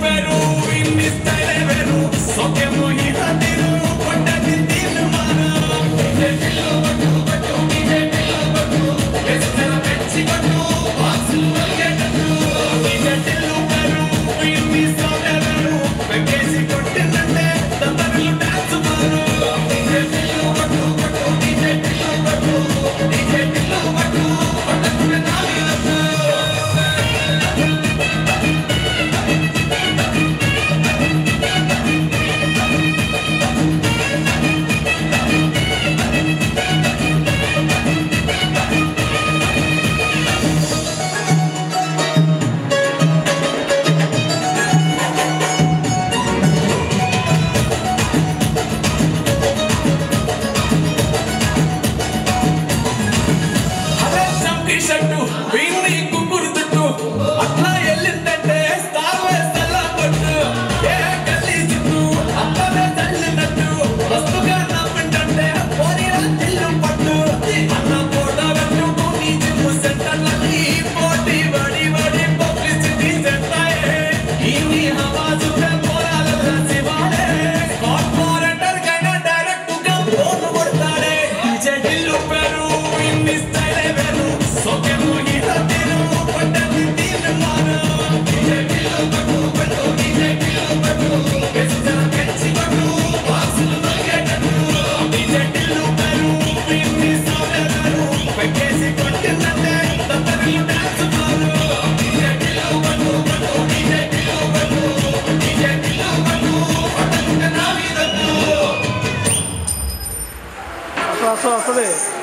Peru, mi mister Peru, so que muy jatero. said to win the 遊ば遊べ